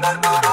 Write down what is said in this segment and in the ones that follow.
that money.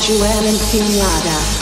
sensual infinada.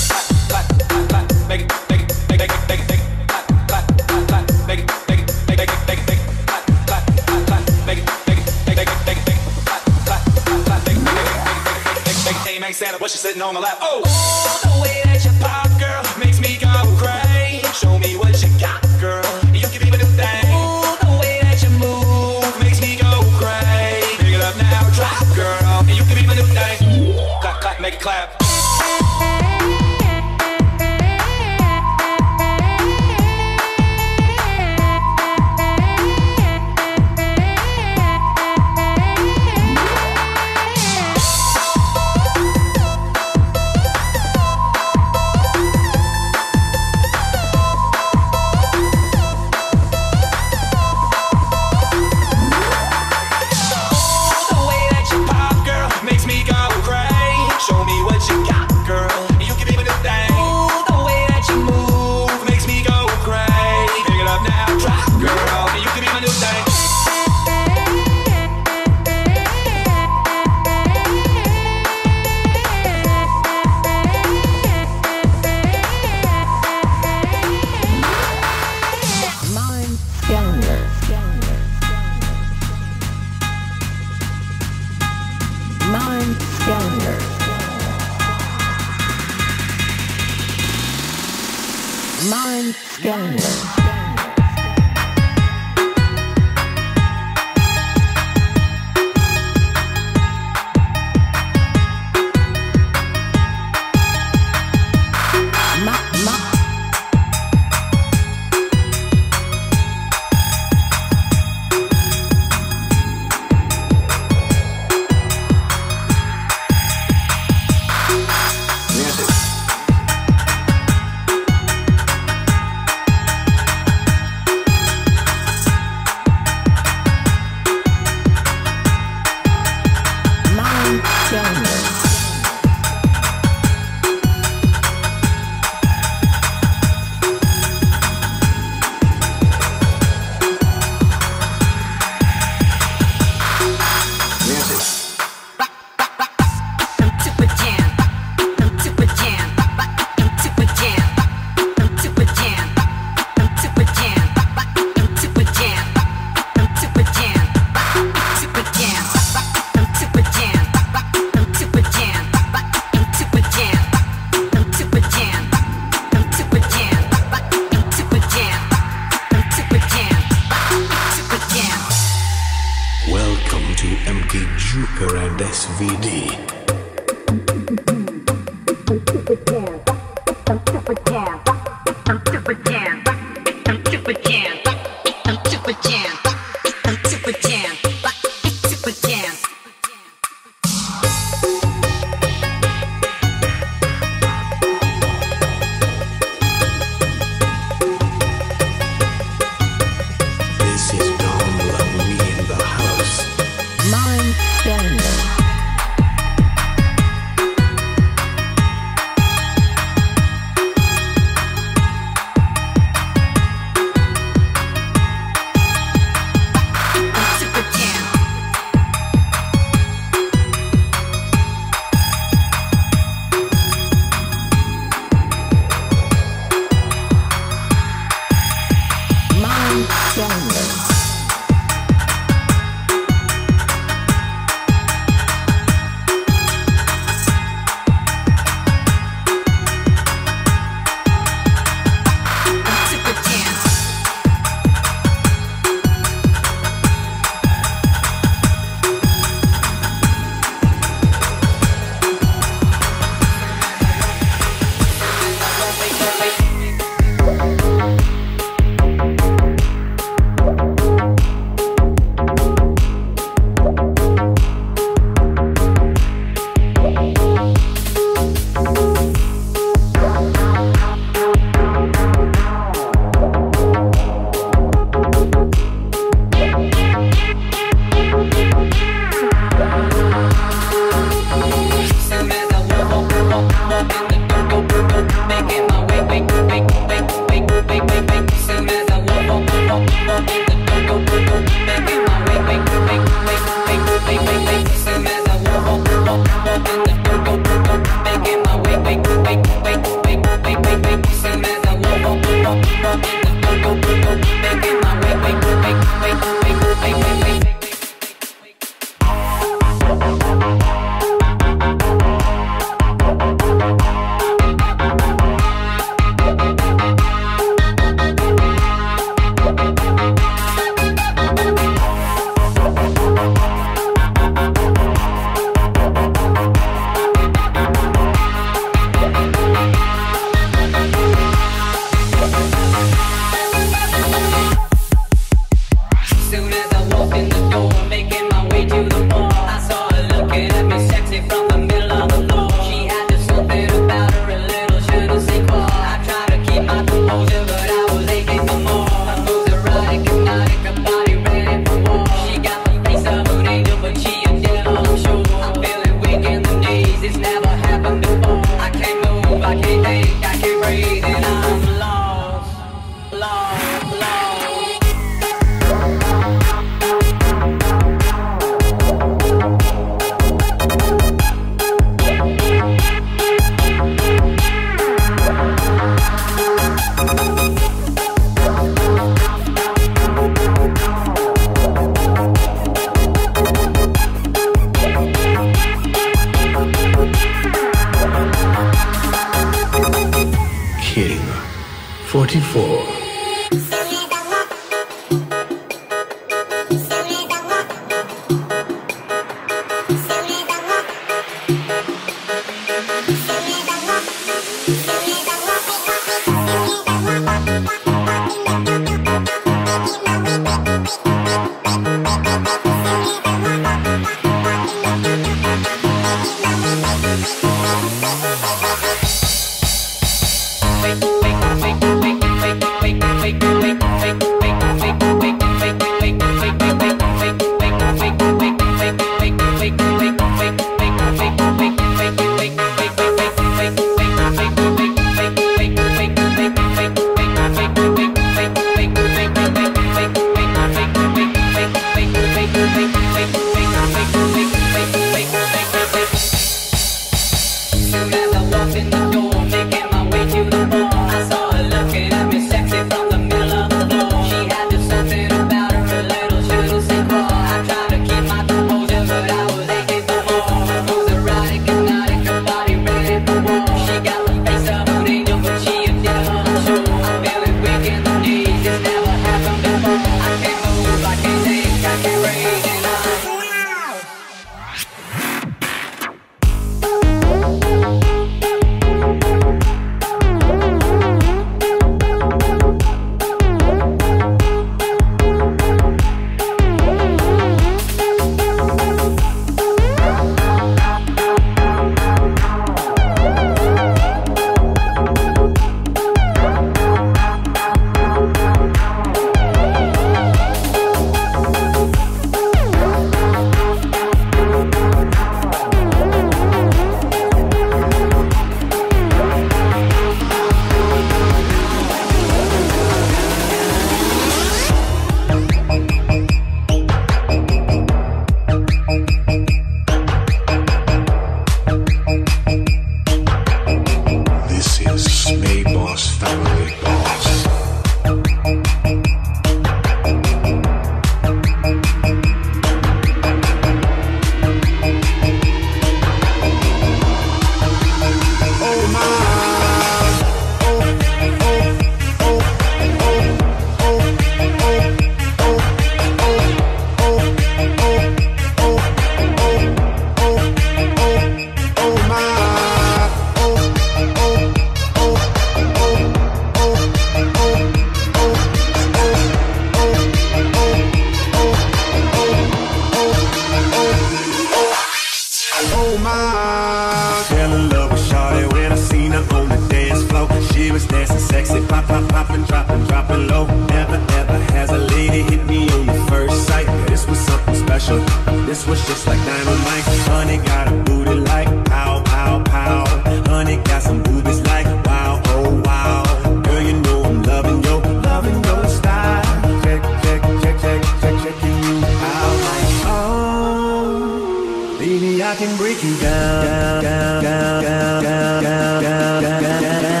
can break you down, down, down, down, down, down, down, down, down, down, down,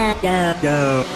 down, down, down,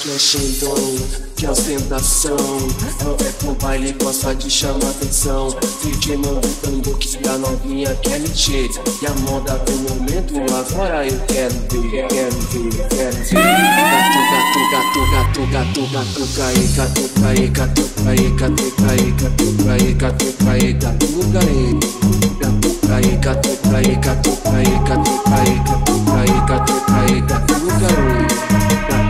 Ela quer xandão, quer ostentação vai pro baile e gosta de chamar atenção DJ mandando que a novinha quer mexer E a moda do momento agora eu quero ver Quero ver, quero ver Gato, gato, gato, gato, gato, caê Gato, caê, gato, caê, gato, caê Gato, caê, gato, caê, gato, caê Gato, caê, gato, caê, gato, caê Gato, caê, gato, caê, gato, caê Gato, caê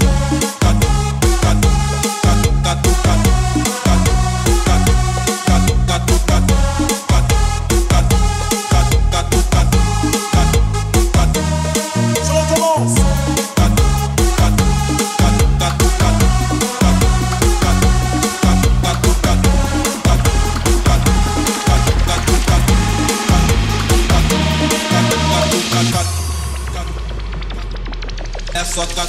Thank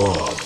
mob.